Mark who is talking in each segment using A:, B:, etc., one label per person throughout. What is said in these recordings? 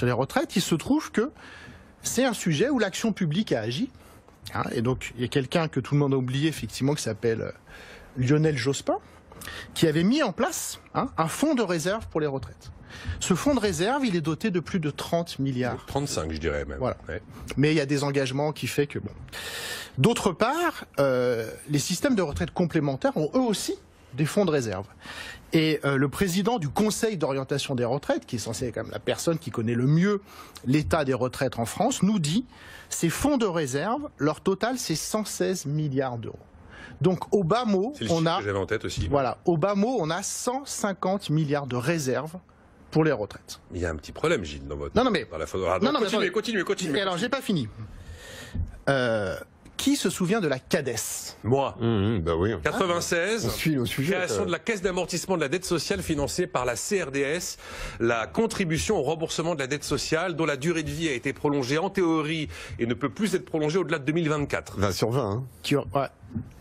A: sur les retraites, il se trouve que c'est un sujet où l'action publique a agi. Hein, et donc, il y a quelqu'un que tout le monde a oublié, effectivement, qui s'appelle euh, Lionel Jospin, qui avait mis en place hein, un fonds de réserve pour les retraites. Ce fonds de réserve, il est doté de plus de 30 milliards.
B: 35, je dirais même.
A: Voilà. Mais il y a des engagements qui fait que bon. D'autre part, euh, les systèmes de retraite complémentaires ont eux aussi des fonds de réserve. Et euh, le président du Conseil d'orientation des retraites, qui est censé être quand même la personne qui connaît le mieux l'état des retraites en France, nous dit ces fonds de réserve, leur total c'est 116 milliards d'euros. Donc au bas mot,
B: le
A: on a
B: que j'avais en tête aussi.
A: voilà, au bas mot, on a 150 milliards de réserves pour les retraites.
B: Il y a un petit problème, Gilles, dans votre.
A: Non, non, mais-
B: Dans la photo. Ah,
A: Non, non, mais
B: continuez, continuez, continuez.
A: Et alors, j'ai pas fini. Euh, qui se souvient de la CADES
B: Moi,
C: bah oui.
B: 96.
C: On suit au sujet.
B: Création
C: euh.
B: de la caisse d'amortissement de la dette sociale financée par la CRDS, la contribution au remboursement de la dette sociale dont la durée de vie a été prolongée en théorie et ne peut plus être prolongée au-delà de 2024.
C: 20 sur 20. Hein.
A: qui, ouais,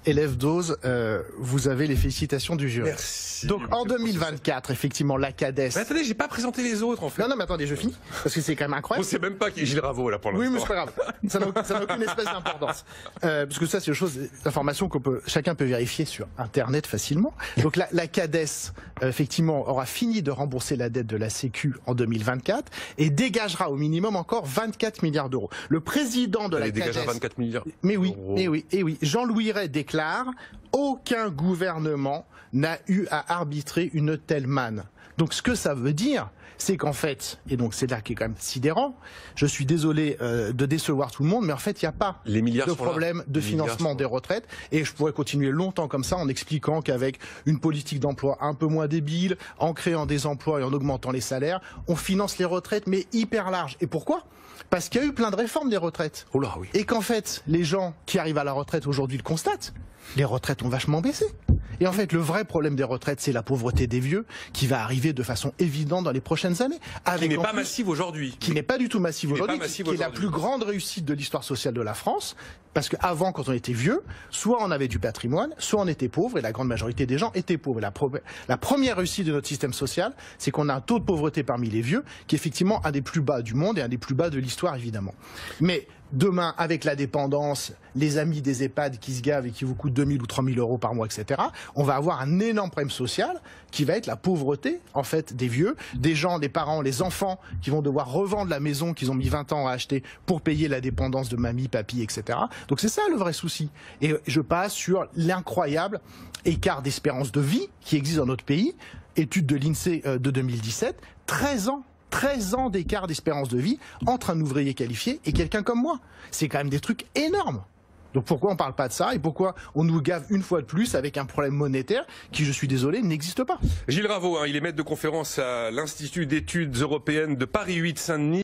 A: Élève dose, euh, vous avez les félicitations du jury.
B: Merci.
A: Donc en 2024, effectivement, la CADES.
B: Mais attendez, j'ai pas présenté les autres en fait.
A: Non, non, mais attendez, je finis, parce que c'est quand même
B: On
A: incroyable.
B: sait même pas qui est Gilles Ravo là pour l'instant.
A: Oui, mais c'est pas grave. Ça n'a aucune espèce d'importance. Euh, parce que ça, c'est une chose, information qu'on peut, chacun peut vérifier sur Internet facilement. Donc la, la CADES, euh, effectivement, aura fini de rembourser la dette de la Sécu en 2024 et dégagera au minimum encore 24 milliards d'euros. Le président de
B: Elle
A: la CADES,
B: 24 milliards.
A: mais oui, mais oui, et oui. Jean-Louis Ray déclare aucun gouvernement n'a eu à arbitrer une telle manne. Donc ce que ça veut dire, c'est qu'en fait, et donc c'est là qui est quand même sidérant, je suis désolé euh, de décevoir tout le monde, mais en fait, il n'y a pas
B: Les milliards
A: de problème de
B: Les
A: financement des retraites. Et je pourrais continuer longtemps comme ça en expliquant qu'avec une politique d'emploi un peu moins débile, en créant des emplois et en augmentant les salaires, on finance les retraites, mais hyper large. Et pourquoi? Parce qu'il y a eu plein de réformes des retraites.
B: Oh là, oui.
A: Et qu'en fait, les gens qui arrivent à la retraite aujourd'hui le constatent. Les retraites ont vachement baissé. Et en fait, le vrai problème des retraites, c'est la pauvreté des vieux qui va arriver de façon évidente dans les prochaines années.
B: Qui n'est pas
A: plus-
B: massive aujourd'hui.
A: qui n'est pas du tout massive aujourd'hui, qui, qui est la plus grande réussite de l'histoire sociale de la France. Parce qu'avant, quand on était vieux, soit on avait du patrimoine, soit on était pauvre, et la grande majorité des gens étaient pauvres. La première réussite de notre système social, c'est qu'on a un taux de pauvreté parmi les vieux, qui est effectivement un des plus bas du monde et un des plus bas de l'histoire, évidemment. Mais demain, avec la dépendance, les amis des EHPAD qui se gavent et qui vous coûtent 2000 ou 3000 euros par mois, etc., on va avoir un énorme problème social qui va être la pauvreté, en fait, des vieux, des gens, des parents, les enfants qui vont devoir revendre la maison qu'ils ont mis 20 ans à acheter pour payer la dépendance de mamie, papy, etc. Donc c'est ça le vrai souci. Et je passe sur l'incroyable écart d'espérance de vie qui existe dans notre pays. Étude de l'INSEE euh, de 2017, 13 ans 13 ans d'écart d'espérance de vie entre un ouvrier qualifié et quelqu'un comme moi. C'est quand même des trucs énormes. Donc pourquoi on parle pas de ça et pourquoi on nous gave une fois de plus avec un problème monétaire qui, je suis désolé, n'existe pas
B: Gilles Ravo, hein, il est maître de conférence à l'Institut d'études européennes de Paris 8 Saint-Denis.